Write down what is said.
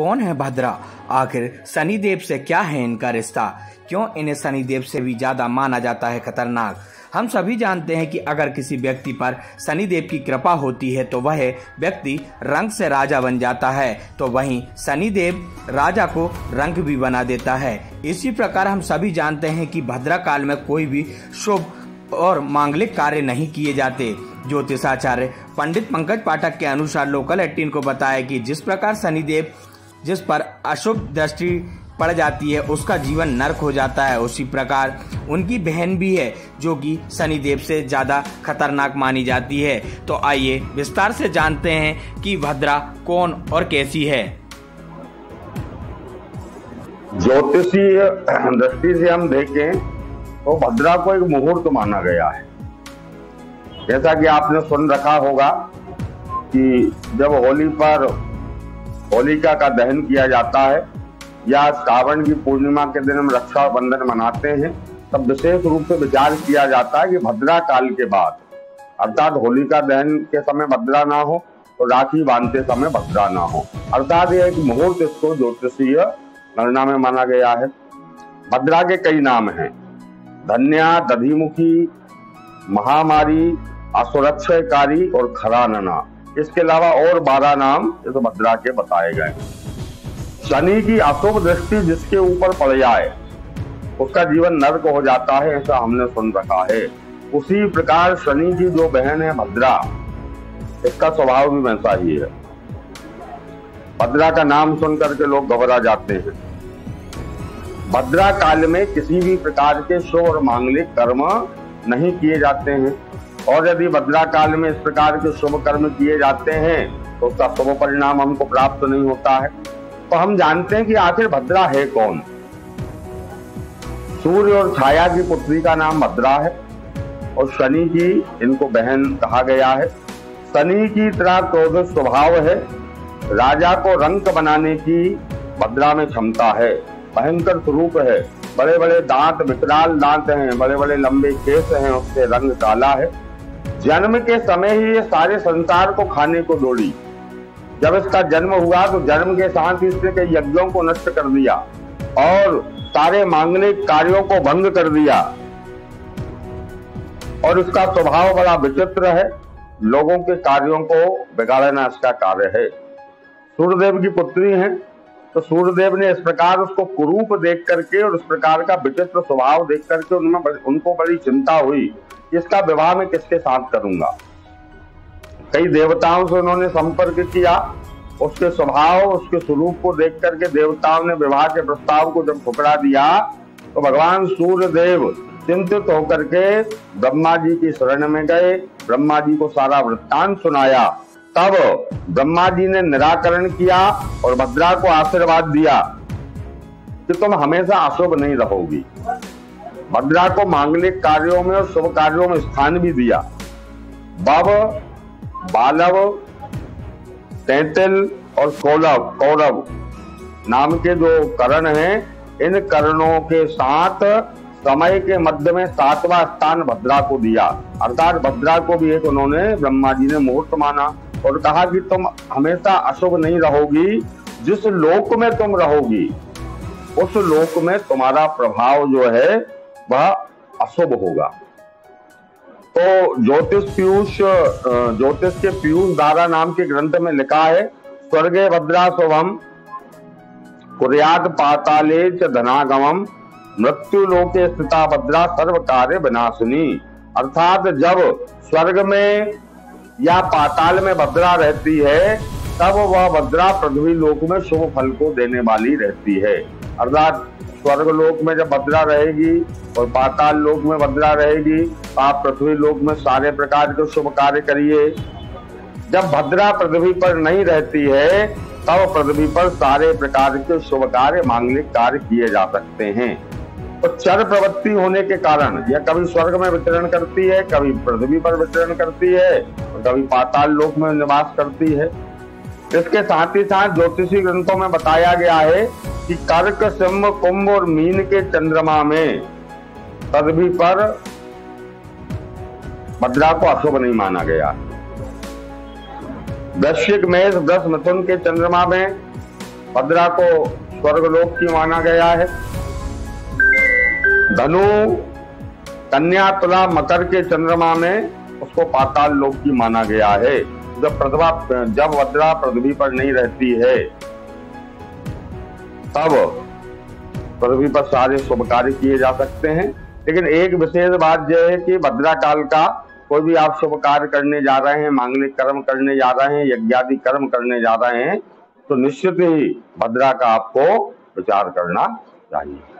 कौन है भद्रा? आखिर शनिदेव से क्या है इनका रिश्ता? क्यों इन्हें शनिदेव से भी ज़्यादा माना जाता है खतरनाक? हम सभी जानते हैं कि अगर किसी व्यक्ति पर शनिदेव की कृपा होती है तो वह व्यक्ति रंग से राजा बन जाता है। तो वहीं शनिदेव राजा को रंग भी बना देता है। इसी प्रकार हम सभी जानते हैं कि भद्रा काल में कोई भी शुभ और मांगलिक कार्य नहीं किए जाते। ज्योतिषाचार्य पंडित पंकज पाठक के अनुसार लोकल एटीन को बताया कि जिस प्रकार शनिदेव जिस पर अशुभ दृष्टि पड़ जाती है, उसका जीवन नर्क हो जाता है। उसी प्रकार उनकी बहन भी है, जो कि शनिदेव से ज़्यादा खतरनाक मानी जाती है। तो आइए विस्तार से जानते हैं कि भद्रा कौन और कैसी है। ज्योतिषीय दृष्टि से हम देखें तो भद्रा को एक मुहूर्त माना गया है। जैसा कि आपने सुन रखा होगा कि जब होली पर होलिका का दहन किया जाता है। या सावन की पूर्णिमा के दिन हम रक्षा बंधन मनाते हैं। तब विशेष रूप से विचार किया जाता है कि भद्रा काल के बाद, अर्थात होलिका दहन के समय भद्रा ना हो तो राखी बांधते समय भद्रा ना हो। अर्थात यह एक मुहूर्त इसको ज्योतिषीय गणना में माना गया है। भद्रा के कई नाम हैं। धन्या, दधिमुखी, महामारी, असुरक्षयकारी और खरानना। इसके अलावा और बारह नाम इस भद्रा के बताए गए शनि की अशुभ दृष्टि जिसके ऊपर पड़ जाए, उसका जीवन नर्क हो जाता है ऐसा हमने सुन रखा है। उसी प्रकार शनि की जो बहन है भद्रा इसका स्वभाव भी वैसा ही है। भद्रा का नाम सुन करके लोग घबरा जाते हैं। भद्रा काल में किसी भी प्रकार के शुभ और मांगलिक कर्म नहीं किए जाते हैं। और यदि भद्रा काल में इस प्रकार के शुभ कर्म किए जाते हैं तो उसका शुभ परिणाम हमको प्राप्त नहीं होता है। तो हम जानते हैं कि आखिर भद्रा है कौन? सूर्य और छाया की पुत्री का नाम भद्रा है, और शनि की इनको बहन कहा गया है। शनि की तरह क्रोध स्वभाव है, राजा को रंक बनाने की भद्रा में क्षमता है। भयंकर स्वरूप है बड़े बड़े दांत विकराल दांत हैं बड़े बड़े लंबे केस हैं, उससे रंग काला है। जन्म के समय ही ये सारे संसार को खाने को दौड़ी जब इसका जन्म हुआ तो जन्म के साथ ही इसने कई यज्ञों को नष्ट कर दिया और सारे मांगलिक कार्यों को भंग कर दिया। और इसका स्वभाव बड़ा विचित्र है। लोगों के कार्यों को बिगाड़ना इसका कार्य है। सूर्यदेव की पुत्री है। तो सूर्यदेव ने इस प्रकार उसको कुरूप देख करके और इस प्रकार का विचित्र स्वभाव देख करके उनमें उनको बड़ी चिंता हुई इसका विवाह में किसके साथ करूँगा। कई देवताओं से उन्होंने संपर्क किया। उसके स्वभाव, उसके स्वरूप को देख करके देवताओं ने विवाह के प्रस्ताव को जब ठुकरा दिया तो भगवान सूर्य देव चिंतित होकर के ब्रह्मा जी की शरण में गए। ब्रह्मा जी को सारा वृत्तांत सुनाया। तब ब्रह्मा जी ने निराकरण किया और भद्रा को आशीर्वाद दिया कि तुम हमेशा अशुभ नहीं रहोगी। भद्रा को मांगलिक कार्यों में और शुभ कार्यों में स्थान भी दिया। बब, बालव, तैतिल और कौलव, कौरव नाम के जो करण हैं, इन करणों के साथ समय के मध्य में सातवां स्थान भद्रा को दिया। अर्थात भद्रा को भी एक उन्होंने ब्रह्मा जी ने मुहूर्त माना। और कहा कि तुम हमेशा अशुभ नहीं रहोगी, जिस लोक में तुम रहोगी, उस लोक में तुम्हारा प्रभाव जो है, वह अशुभ होगा। तो ज्योतिष पीयूष ज्योतिष के पीयूष धारा नाम के ग्रंथ में लिखा है, स्वर्गे भद्रा शुभम कुरियात पाताले च धनागमम मृत्यु लोके स्थिता भद्रा सर्व कार्य विनाशनी। अर्थात जब स्वर्ग में या पाताल में भद्रा रहती है, तब वह भद्रा पृथ्वी लोक में शुभ फल को देने वाली रहती है। अर्थात स्वर्ग लोक में जब भद्रा रहेगी और पाताल लोक में भद्रा रहेगी तो आप पृथ्वी लोक में सारे प्रकार के शुभ कार्य करिए। जब भद्रा पृथ्वी पर नहीं रहती है, तब पृथ्वी पर सारे प्रकार के शुभ कार्य, मांगलिक कार्य किए जा सकते हैं। तो चर प्रवृत्ति होने के कारण यह कभी स्वर्ग में वितरण करती है, कभी पृथ्वी पर वितरण करती है, कभी पाताल लोक में निवास करती है। इसके साथ ही साथ ज्योतिषी ग्रंथों में बताया गया है कि कर्क, सिंह, कुंभ और मीन के चंद्रमा में पृथ्वी पर भद्रा को अशुभ नहीं माना गया। वृश्चिक मेष दस मिथुन के चंद्रमा में भद्रा को स्वर्गलोक की माना गया है। धनु, कन्या तुला, मकर के चंद्रमा में उसको पाताल लोक की माना गया है। जब प्रतिभा जब भद्रा पृथ्वी पर नहीं रहती है, तब पृथ्वी पर सारे शुभ कार्य किए जा सकते हैं। लेकिन एक विशेष बात यह है कि भद्रा काल का कोई भी आप शुभ कार्य करने जा रहे हैं, मांगलिक कर्म करने जा रहे हैं, यज्ञादि कर्म करने जा रहे हैं तो निश्चित ही भद्रा का आपको विचार करना चाहिए।